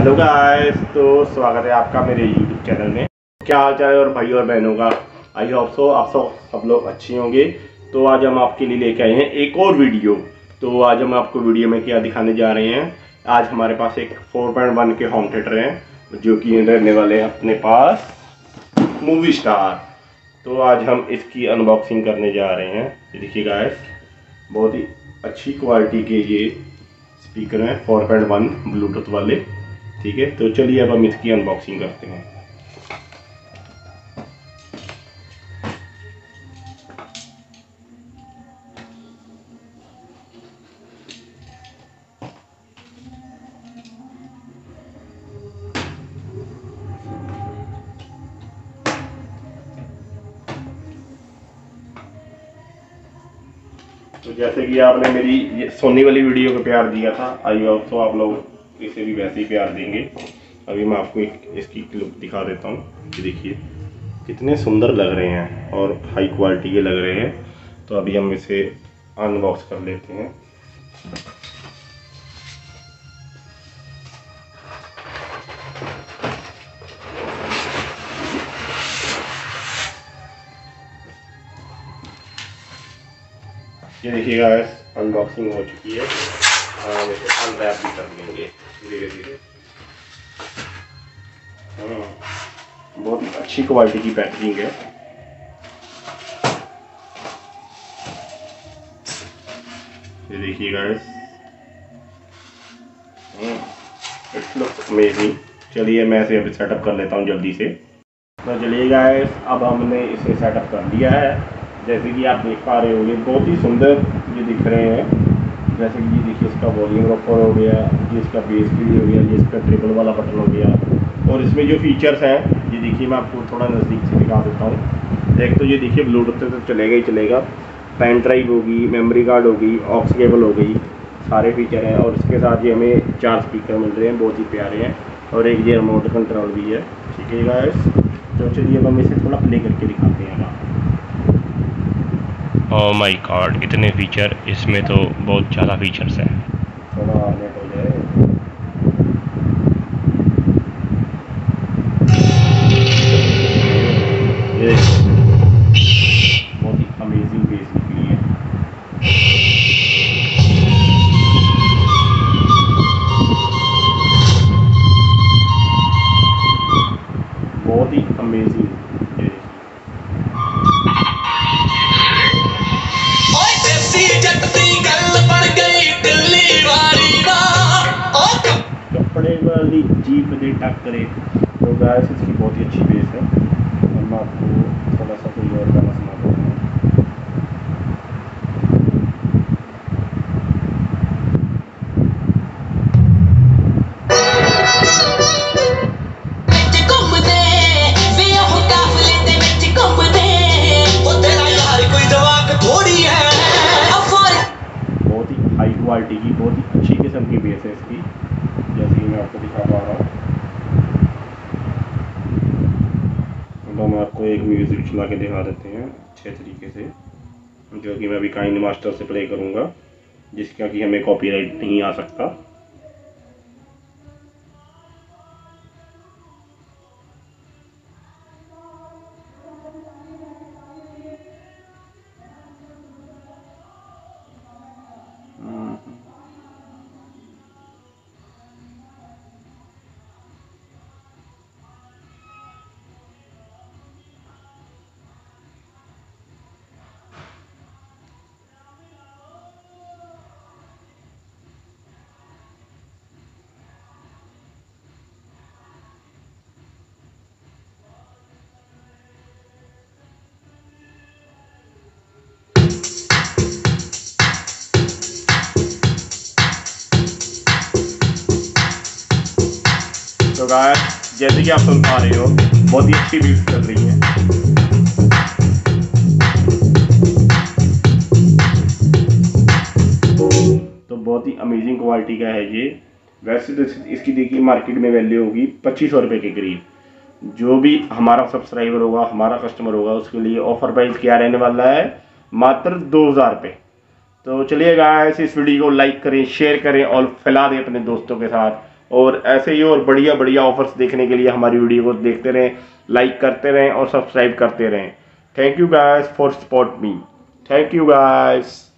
Hello guys तो स्वागत है आपका मेरे यूट्यूब चैनल में। क्या हाल चाल है और भाई और बहनों का? आई होप सो आप सब सब लोग अच्छे होंगे। तो आज हम आपके लिए लेके आए हैं एक और वीडियो तो आज हम आपको वीडियो में क्या दिखाने जा रहे हैं? आज हमारे पास एक 4.1 के होम थिएटर हैं, जो कि रहने वाले हैं अपने पास मूवी स्टार तो आज हम इसकी अनबॉक्सिंग करने जा रहे हैं। देखिए गाइस बहुत ही अच्छी क्वालिटी के ये स्पीकर हैं 4.1 ब्लूटूथ वाले। ठीक है? तो चलिए अब हम इसकी अनबॉक्सिंग करते हैं। तो जैसे कि आपने मेरी सोनी वाली वीडियो को प्यार दिया था, आई होप तो आप लोग इसे भी वैसे ही प्यार देंगे। अभी मैं आपको एक, इसकी क्लिप दिखा देता हूँ। ये देखिए, कितने सुंदर लग रहे हैं और हाई क्वालिटी के लग रहे हैं। तो अभी हम इसे अनबॉक्स कर लेते हैं। ये देखिएगा अनबॉक्सिंग हो चुकी है। इसे अनरैप भी कर लेंगे धीरे धीरे। हाँ, बहुत अच्छी क्वालिटी की पैकेजिंग है। ये देखिएगा इट्स लुक अमेजिंग चलिए मैं इसे अभी सेटअप कर लेता हूँ जल्दी से। तो चलिए गाइस अब हमने इसे सेटअप कर लिया है। जैसे कि आप देख पा रहे होंगे बहुत ही सुंदर ये दिख रहे हैं। जैसे कि ये देखिए इसका वॉल्यूम रॉपर हो गया ये इसका बेस भी हो गया ये इसका ट्रिपल वाला बटन हो गया। और इसमें जो फीचर्स हैं, ये देखिए मैं आपको थोड़ा नज़दीक से दिखा देता हूँ। एक तो ये देखिए ब्लूटूथ तो चलेगा ही चलेगा। पेन ड्राइव होगी मेमोरी कार्ड होगी ऑक्स केबल हो गई, सारे फीचर हैं। और इसके साथ ये हमें चार स्पीकर मिल रहे हैं, बहुत ही प्यारे हैं। और एक ये रिमोट कंट्रोल भी है। ठीक है तो चलिए अब हम इसे थोड़ा प्ले करके दिखाते हैं ओ माय गॉड इतने फीचर इसमें तो बहुत ज़्यादा फीचर्स हैं। की बजे टैप करें। तो गाइस इसकी बहुत ही अच्छी बेस है। और मैं आपको थोड़ा सा कोई और गाना सुना देता हूँ। क्वालिटी की बहुत ही अच्छी किस्म की बेस है इसकी। जैसे कि मैं आपको दिखा पा रहा हूँ। आपको एक म्यूज़िक चला के दिखा देते हैं, अच्छे तरीके से, जो कि मैं अभी काइंड मास्टर से प्ले करूँगा, जिसका कि हमें कॉपीराइट नहीं आ सकता। गायस जैसे कि आप सुन पा रहे हो, बहुत ही अच्छी बीट्स कर रही है। तो बहुत ही अमेजिंग क्वालिटी का है ये। वैसे तो इसकी देखिए मार्केट में वैल्यू होगी पच्चीस सौ रुपये के करीब। जो भी हमारा सब्सक्राइबर होगा, हमारा कस्टमर होगा, उसके लिए ऑफ़र प्राइस क्या रहने वाला है? मात्र दो हज़ार रुपये तो चलिए गाइस इस वीडियो को लाइक करें शेयर करें और फैला दें अपने दोस्तों के साथ। और ऐसे ही और बढ़िया बढ़िया ऑफर्स देखने के लिए हमारी वीडियो को देखते रहें लाइक करते रहें और सब्सक्राइब करते रहें। Thank you guys for support me thank you guys